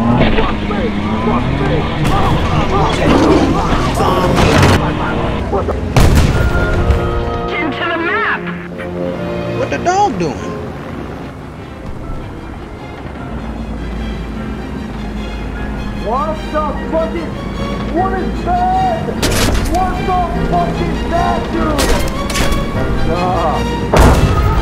What the? Map! What the dog doing? What the fuck is... What is that? What the fuck is that, dude? Stop.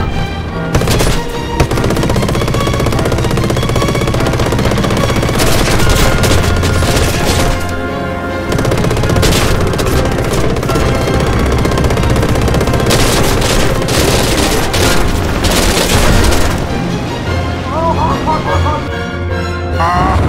Ah.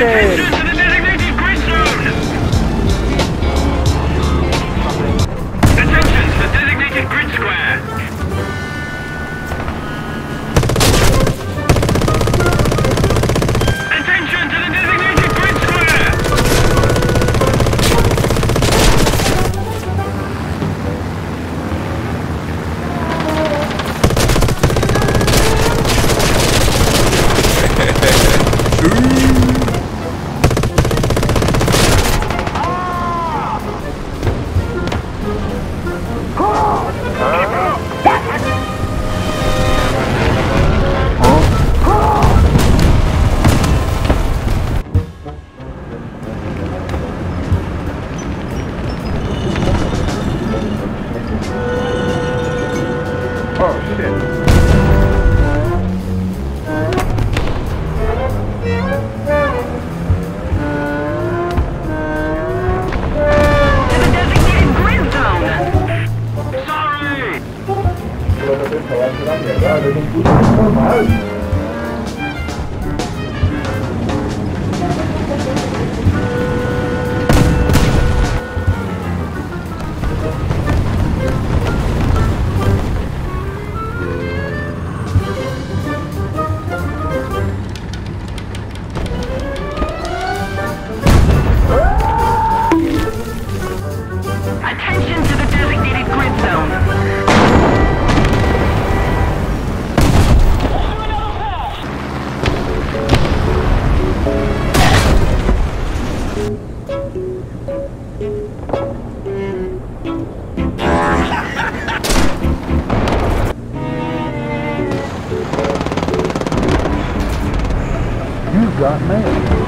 Damage. nada, não pude reclamar. got mail.